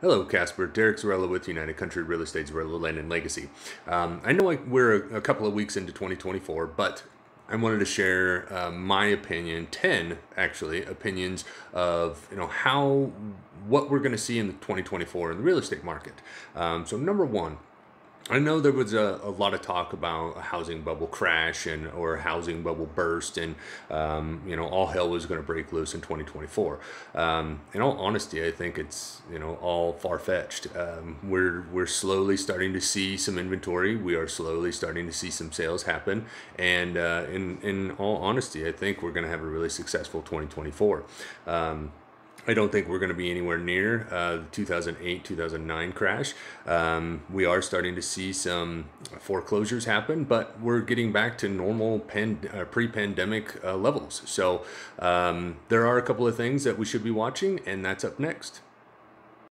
Hello, Casper. Derek Zarello with United Country Real Estate Zarello Land and Legacy. Um, I know like we're a, a, couple of weeks into 2024, but I wanted to share uh, my opinion, 10 actually, opinions of you know how what we're going to see in 2024 in the real estate market. Um, so number one, I know there was a, a, lot of talk about a housing bubble crash and or a housing bubble burst, and um, you know all hell was going to break loose in 2024. Um, in all honesty, I think it's you know all far fetched. Um, we're we're slowly starting to see some inventory. We are slowly starting to see some sales happen, and uh, in in all honesty, I think we're going to have a really successful 2024. Um, I don't think we're going to be anywhere near uh, the 2008 2009 crash. Um, we are starting to see some foreclosures happen, but we're getting back to normal pan, uh, pre pandemic uh, levels. So um, there are a couple of things that we should be watching, and that's up next.